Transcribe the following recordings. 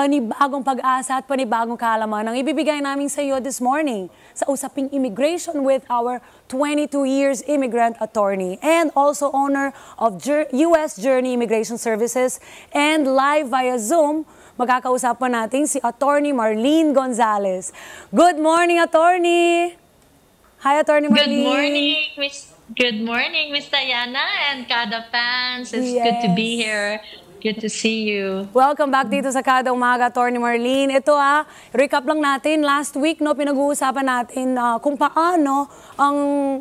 panibagong pag-asa at panibagong kaalaman ang ibibigay namin sa iyo this morning sa usaping immigration with our 22 years immigrant attorney and also owner of U.S. Journey Immigration Services and live via Zoom magkakausapan natin si Attorney Marlene Gonzalez. Good morning, Attorney! Hi, Attorney Good Marlene! morning, Miss. Good morning, Miss Diana and Kada fans. It's good to be Yes. here. Good to see you. Welcome back dito sa Kada Umaga, Attorney Marlene. Ito ah, recap lang natin. Last week, no, pinag-uusapan natin ah, kung paano ang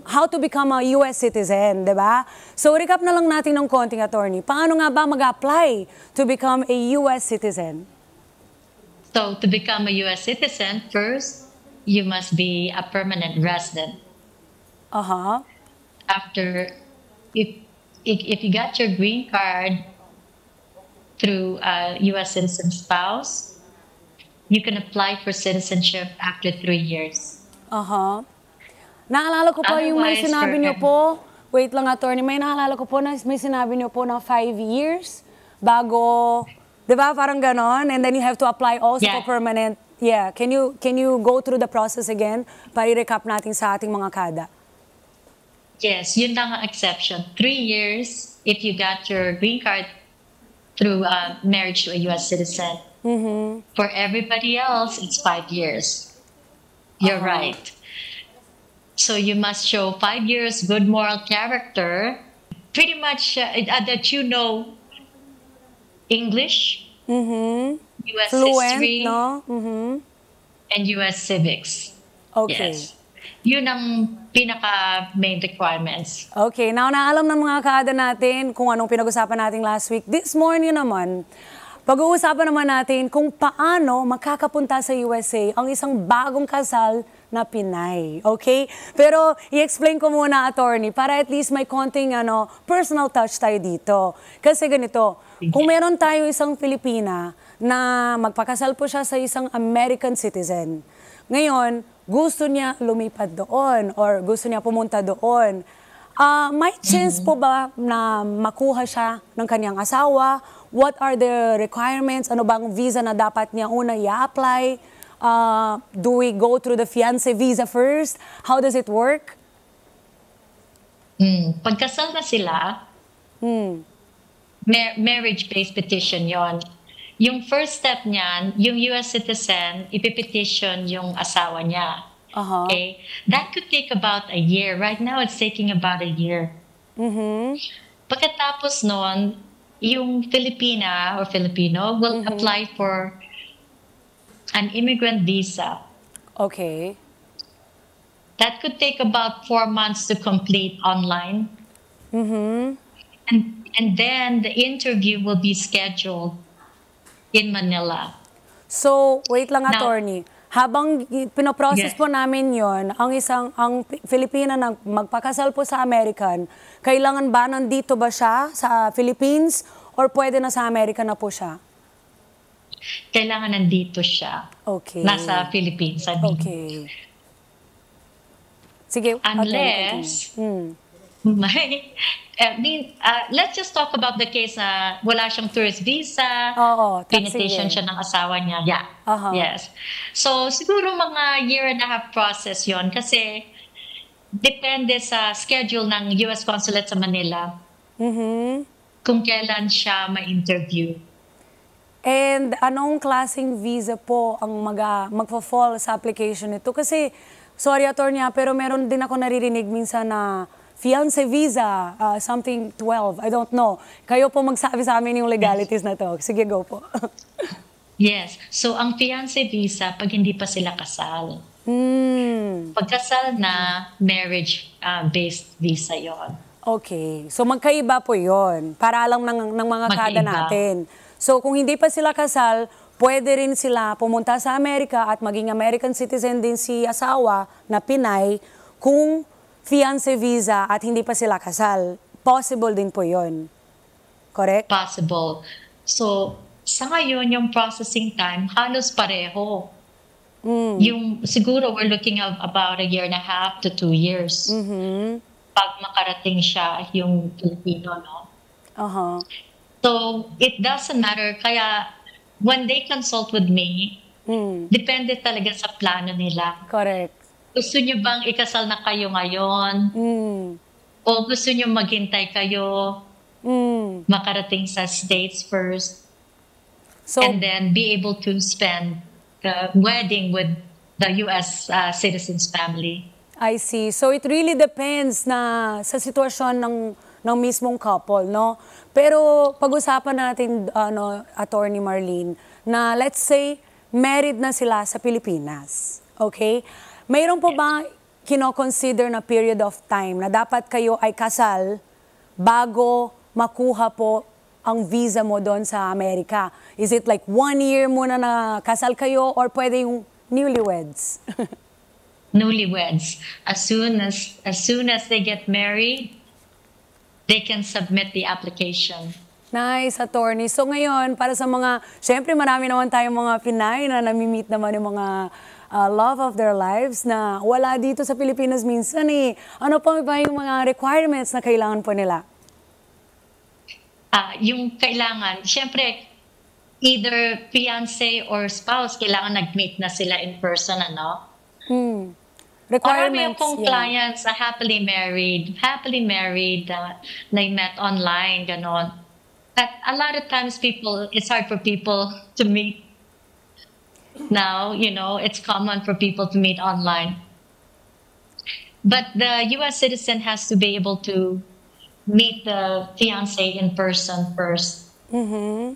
how to become a US citizen, di ba? So recap na lang natin ng konting, Attorney. Paano nga ba mag-apply to become a US citizen? So, to become a U.S. citizen, first, you must be a permanent resident. Aha. After, if, if, if you got your green card through a U.S. citizen spouse, you can apply for citizenship after three years. Aha. Naalala ko po yung may Otherwise, sinabi niyo po, wait lang attorney, may naalala ko po na may sinabi niyo po na five years bago, di ba parang ganon? And then you have to apply also Yeah. for permanent. Yeah, can you can you go through the process again para i-recap natin sa ating mga kada? Yes, yun lang ang exception. Three years if you got your green card through uh, marriage to a U.S. citizen. For everybody else, it's five years. You're Uh-huh. right. So you must show five years good moral character, pretty much uh, uh, that you know English, Mhm. U.S. Fluent, history, no? Mhm. and U.S. civics. Okay. Yes. Yun ang pinaka main requirements. Okay, now naalam ng mga kaada natin kung anong pinag-usapan natin last week. This morning naman, pag-uusapan naman natin kung paano makakapunta sa USA ang isang bagong kasal na Pinay. Okay? Pero i-explain ko muna, attorney, para at least may konting ano, personal touch tayo dito. Kasi ganito, kung meron tayo isang Filipina na magpakasal po siya sa isang American citizen, ngayon, gusto niya lumipad doon or gusto niya pumunta doon. Ah, may chance po ba na makuha siya ng kanyang asawa? What are the requirements? Ano bang visa na dapat niya una i-apply? Ah, do we go through the fiancé visa first? How does it work? Mm. Pagkasal na sila, Hmm. mar- marriage-based petition yon. Yung first step niyan, yung US citizen, ipipetition yung asawa niya. Aha. Okay? That could take about a year. Right now, it's taking about a year. Mhm. Pagkatapos nun, yung Filipina or Filipino will apply for an immigrant visa. Okay. That could take about four months to complete online. Mhm. And, and then the interview will be scheduled in Manila. So, wait lang, Now- attorney. Habang pinoprocess Yes. po namin yon, ang isang, ang Pi- Filipina na magpakasal po sa American, kailangan ba nandito ba siya sa Philippines or pwede na sa Amerika na po siya? Kailangan nandito siya. Okay. Nasa Philippines. I mean. Okay. Sige, Unless, continue. Hmm. I mean, uh, let's just talk about the case na wala siyang tourist visa, Oo, ta- pinitation siya ng asawa niya. Yeah. Aha. Yes. So, siguro mga year and a half process yon kasi depende sa schedule ng US Consulate sa Manila Mhm. kung kailan siya ma-interview. And anong klaseng visa po ang mag magfo-fall sa application nito? Kasi, sorry attorney ah, pero meron din ako naririnig minsan na fiancé visa, ah, something 12, I don't know. Kayo po magsabi sa amin yung legalities na to. Sige, go po. Yes. So, ang fiancé visa, pag hindi pa sila kasal. hmm, Pagkasal na, marriage-based visa yon. okay. So magkaiba po yon Para alam ng, ng mga kada natin. So kung hindi pa sila kasal, pwede rin sila pumunta sa Amerika at maging American citizen din si asawa na Pinay kung fiancé visa at hindi pa sila kasal. Possible din po yon Correct? Possible. So, sa ngayon, yung processing time, halos pareho. Mm. Yung, siguro, we're looking at about a year and a half to two years. Mhm. Pag makarating siya, yung Filipino, no? Aha. So, it doesn't matter. Kaya, when they consult with me, Hmm, depende talaga sa plano nila. correct. Gusto nyo bang ikasal na kayo ngayon? Hmm, O gusto nyo maghintay kayo hmm. makarating sa States first So, and then be able to spend the wedding with the U.S. uh, citizens family? I see. So it really depends na sa sitwasyon ng ng mismong couple, no? Pero pag-usapan natin ano Attorney Marlene na let's say married na sila sa Pilipinas. Okay? Mayroon po ba kino-consider na period of time na dapat kayo ay kasal bago makuha po ang visa mo doon sa Amerika? Is it like one year muna na kasal kayo or pwede yung newlyweds? Newlyweds. As soon as as soon as they get married, they can submit the application. Nice, attorney. So ngayon, para sa mga, syempre marami naman tayong mga Pinay na nami-meet naman yung mga uh, love of their lives na wala dito sa Pilipinas minsan eh. Ano pa ba yung mga requirements na kailangan po nila? Ah, yung kailangan, syempre, either fiance or spouse, kailangan nag-meet na sila in person, ano? Hmm. Requirements. akong yeah. clients na happily married, happily married, uh, na met online, ganon. But a lot of times people, it's hard for people to meet now, you know, it's common for people to meet online. But the US citizen has to be able to meet the fiance in person first. Mhm.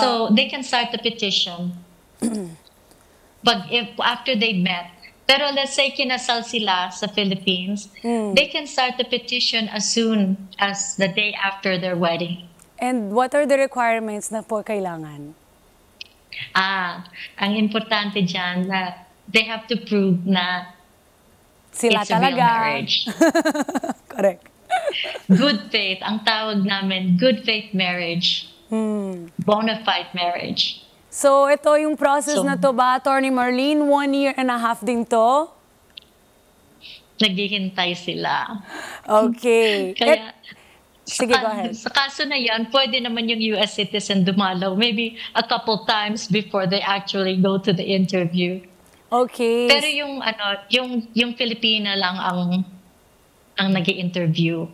so they can start the petition. but if after they met, pero let's say kinasal sila sa Philippines, they can start the petition as soon as the day after their wedding. And what are the requirements na po kailangan? Ah, ang importante dyan na they have to prove na Sila it's a real talaga. marriage. Correct. good faith, ang tawag namin, good faith marriage. Hmm. Bona fide marriage. So ito yung process So- na to ba, Attorney Marlene? One year and a half din to? Naghihintay sila. Okay. Kaya, Sige, go Ah, ahead. Sa kaso na yan, pwede naman yung US citizen dumalaw maybe a couple times before they actually go to the interview. Okay. Pero yung ano, yung yung Filipina lang ang ang nag interview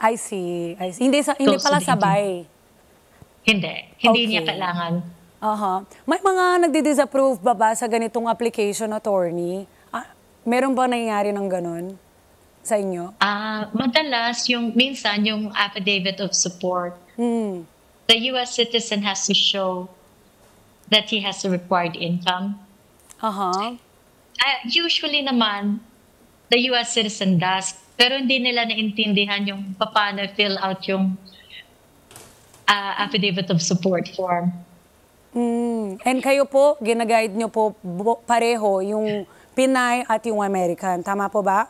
I see. I see. Hindi, sa, hindi pala sabay. Hindi, hindi Okay. niya kailangan. Aha. May mga nagdi-disapprove ba ba sa ganitong application, attorney? Ah, meron ba nangyayari ng ganun sa inyo? Ah, madalas yung minsan yung affidavit of support, Hmm. the US citizen has to show that he has the required income. Aha. Ah, usually naman, the US citizen does, pero hindi nila naintindihan yung paano fill out yung ah, affidavit of support form. Hmm. And kayo po, ginaguide nyo po pareho yung Pinay at yung American. Tama po ba?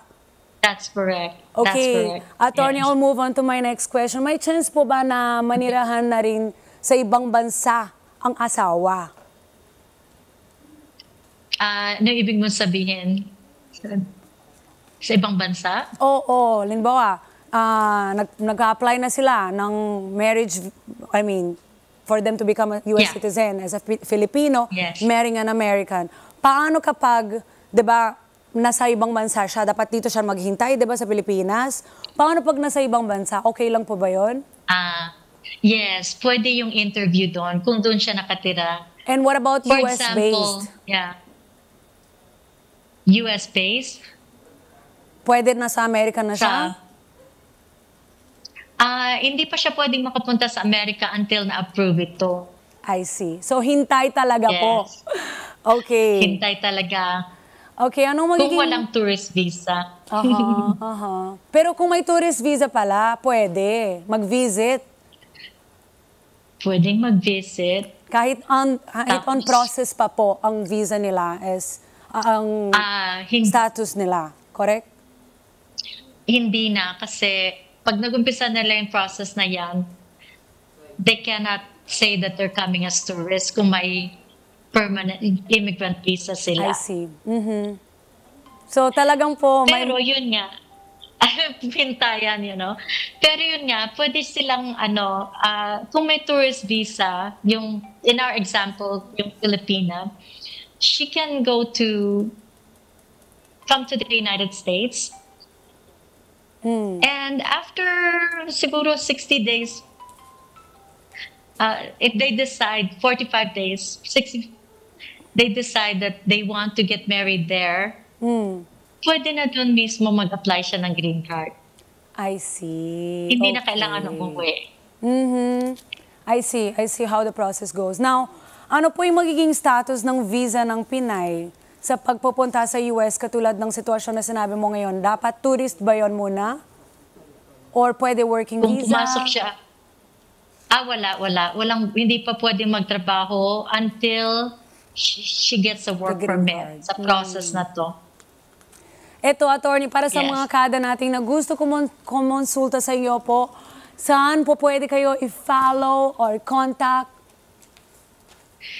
That's correct. That's Okay. correct. Attorney, Yes. I'll move on to my next question. May chance po ba na manirahan na rin sa ibang bansa ang asawa? Ah, ano ibig mong sabihin? Sa, ibang bansa? Oo, limbawa, ah, nag, nag-apply na sila ng marriage, I mean, for them to become a U.S. Yeah. citizen as a Fi- Filipino, Yes. marrying an American. Paano kapag, di ba, nasa ibang bansa siya, dapat dito siya maghintay, di ba, sa Pilipinas? Paano pag nasa ibang bansa, okay lang po ba yon? Ah, yes, pwede yung interview doon kung doon siya nakatira. And what about US-based? yeah. US based Pwede na sa America na siya? sa Ah, hindi pa siya pwedeng makapunta sa Amerika until na-approve ito. I see. So, hintay talaga po. Yes. Okay. Hintay talaga. Okay, anong magiging... Kung walang tourist visa. Aha, aha. Pero kung may tourist visa pala, pwede. Mag-visit. Pwedeng mag-visit. Kahit on, kahit on Tapos- process pa po ang visa nila as ah, ang Ah, hin- status nila. Correct? hindi na kasi pag nagumpisa nila yung process na yan, they cannot say that they're coming as tourists kung may permanent immigrant visa sila. I see. Mhm. So talagang po, may... Pero yun nga, pintayan, you know. Pero yun nga, pwede silang, ano, ah, kung may tourist visa, yung, in our example, yung Filipina, she can go to, come to the United States. And after siguro 60 days, uh, if they decide, 45 days, 60, they decide that they want to get married there, Hmm. pwede na dun mismo mag-apply siya ng green card. I see. Hindi na Okay. kailangan umuwi. Mhm. I see. I see how the process goes. Now, ano po yung magiging status ng visa ng Pinay sa pagpupunta sa US katulad ng sitwasyon na sinabi mo ngayon? Dapat tourist ba yon muna? Or pwede working Kung visa? pumasok siya, ah, wala, wala. Walang, hindi pa pwede magtrabaho until she, she gets a work permit sa process na to. Ito, attorney, para sa Yes. mga kada nating na gusto kumon- kumonsulta sa iyo po, saan po pwede kayo i-follow or contact?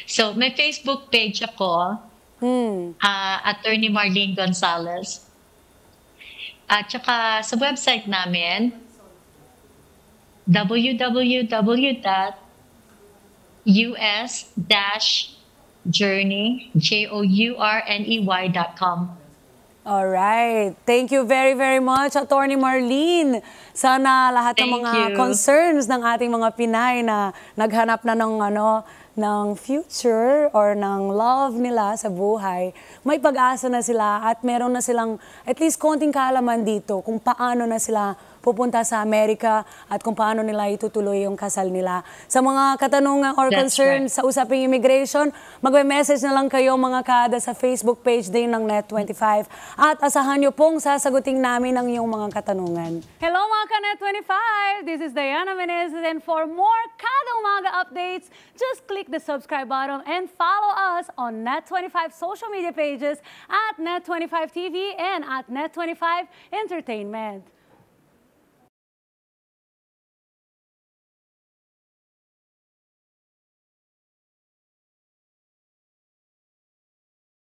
So, may Facebook page ako, Hmm. ah, Attorney Marlene Gonzalez. At saka sa website namin, www.us-journey, J-O-U-R-N-E-Y.com. All right. Thank you very, very much, Attorney Marlene. Sana lahat ng Thank mga you. concerns ng ating mga Pinay na naghanap na ng ano ng future or ng love nila sa buhay, may pag-asa na sila at meron na silang at least konting kaalaman dito kung paano na sila pupunta sa Amerika at kung paano nila itutuloy yung kasal nila. Sa mga katanungan or That's concerns sa usaping immigration, magme-message na lang kayo mga kada sa Facebook page din ng Net25 at asahan nyo pong sasagutin namin ang iyong mga katanungan. Hello mga ka-Net25! This is Diana Menezes and for more Kada Umaga updates, just click the subscribe button and follow us on Net25 social media pages at Net25 TV and at Net25 Entertainment.